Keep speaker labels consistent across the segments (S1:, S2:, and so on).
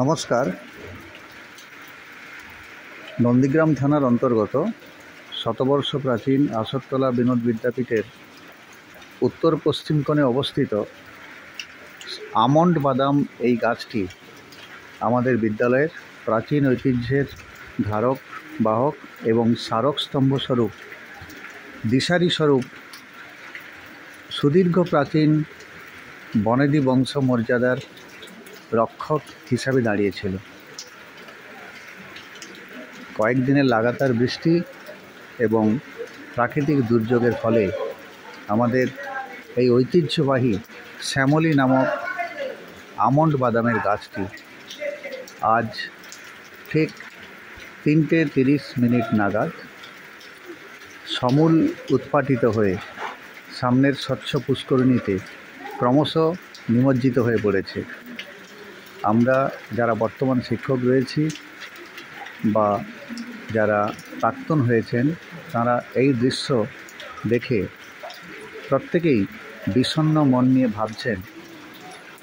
S1: নমস্কার। নন্দীগ্রাম থানার অন্তর্গত শতবর্ষ প্রাচীন আসরতলা বিনোদ বিদ্যাপীঠের উত্তর পশ্চিম কোণে অবস্থিত আমন্ড বাদাম এই গাছটি আমাদের বিদ্যালয়ের প্রাচীন ঐতিহ্যের ধারক, বাহক এবং স্মারক স্তম্ভস্বরূপ দিশারি স্বরূপ, সুদীর্ঘ প্রাচীন বনেদি বংশ মর্যাদার রক্ষক হিসাবে দাঁড়িয়েছিল। কয়েকদিনের লাগাতার বৃষ্টি এবং প্রাকৃতিক দুর্যোগের ফলে আমাদের এই ঐতিহ্যবাহী শ্যামলী নামক আমন্ড বাদামের গাছটি আজ ঠিক তিনটে তিরিশ মিনিট নাগাদ সমূল উৎপাটিত হয়ে সামনের স্বচ্ছ পুষ্করিণীতে ক্রমশ নিমজ্জিত হয়ে পড়েছে। আমরা যারা বর্তমান শিক্ষক রয়েছি বা যারা প্রাক্তন হয়েছেন, তারা এই দৃশ্য দেখে প্রত্যেকেই বিষণ্ণ মন নিয়ে ভাবছেন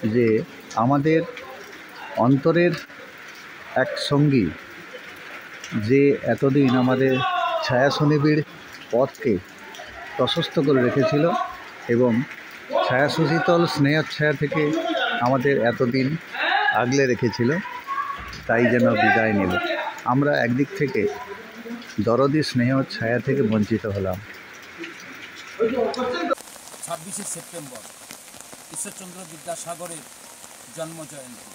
S1: যে আমাদের অন্তরের এক সঙ্গী যে এতদিন আমাদের ছায়া সুনিবিড় পথকে প্রশস্ত করে রেখেছিল এবং ছায়া সুশীতল স্নেহচ্ছায়া থেকে আমাদের এতদিন আগলে রেখেছিল, তাই যেন বিদায় নিল। আমরা একদিক থেকে দরদি স্নেহ ছায়া থেকে বঞ্চিত হলাম।
S2: ছাব্বিশে সেপ্টেম্বর, ঈশ্বরচন্দ্র বিদ্যাসাগরের জন্ম জয়ন্তী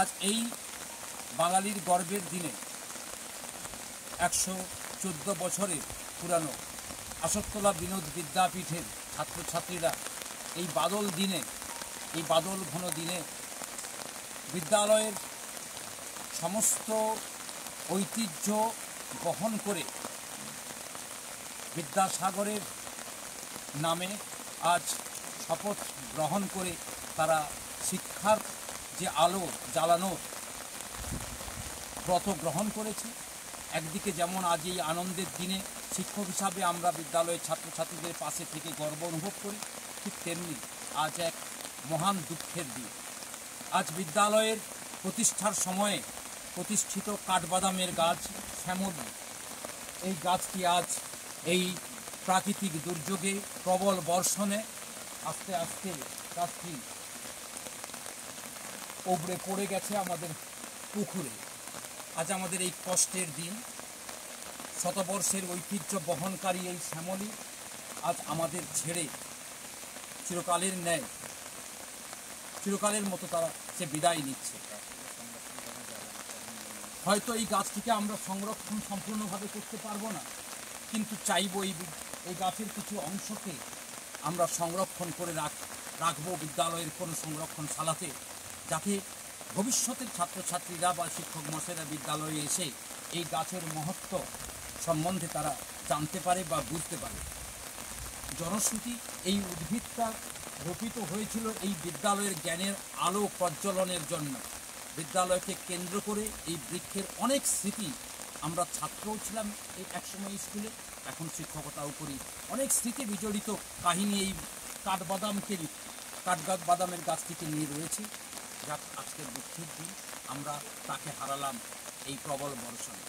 S2: আজ এই বাঙালির গর্বের দিনে একশো চোদ্দ বছরের পুরানো আসরতলা বিনোদ বিদ্যাপীঠের ছাত্রছাত্রীরা এই বাদল দিনে, এই বাদল ঘন দিনে বিদ্যালয়ের সমস্ত ঐতিহ্য বহন করে বিদ্যাসাগরের নামে আজ শপথ গ্রহণ করে তারা শিক্ষার যে আলো জ্বালানোর ব্রত গ্রহণ করেছে, একদিকে যেমন আজ এই আনন্দের দিনে শিক্ষক হিসাবে আমরা বিদ্যালয়ের ছাত্রছাত্রীদের পাশে থেকে গর্ব অনুভব করি, ঠিক তেমনি আজ এক মহান দুঃখের দিন। আজ বিদ্যালয়ের প্রতিষ্ঠার সময়ে প্রতিষ্ঠিত কাঠবাদামের গাছ শ্যামল। এই গাছটি আজ এই প্রাকৃতিক দুর্যোগে প্রবল বর্ষণে আস্তে আস্তে গাছটি ওবড়ে পড়ে গেছে আমাদের পুকুরে। আজ আমাদের এই কষ্টের দিন। শতবর্ষের ঐতিহ্য বহনকারী এই শ্যামলী আজ আমাদের ছেড়ে চিরকালের ন্যায় চিরকালের মতো তারা সে বিদায় নিচ্ছে। হয়তো এই গাছটিকে আমরা সংরক্ষণ সম্পূর্ণভাবে করতে পারব না, কিন্তু চাইব এই এই গাছের কিছু অংশকে আমরা সংরক্ষণ করে রাখ রাখব বিদ্যালয়ের কোনো সংরক্ষণশালাতে, যাতে ভবিষ্যতের ছাত্রছাত্রীরা বা শিক্ষক মশাইরা বিদ্যালয়ে এসে এই গাছের মহত্ব সম্বন্ধে তারা জানতে পারে বা বুঝতে পারে। জনশ্রুতি এই উদ্ভিদটা রোপিত হয়েছিল এই বিদ্যালয়ের জ্ঞানের আলো প্রজ্বলনের জন্য। বিদ্যালয়কে কেন্দ্র করে এই বৃক্ষের অনেক স্মৃতি আমরা ছাত্রও ছিলাম এই একসময় স্কুলে। এখন শিক্ষকতাও করি অনেক স্মৃতি বিজড়িত কাহিনী এই কাঠবাদামকে কাঠগাছ বাদামের গাছটিকে নিয়ে রয়েছে। যাক, আজকের দুঃখের দিন, আমরা তাকে হারালাম এই প্রবল বর্ষণে।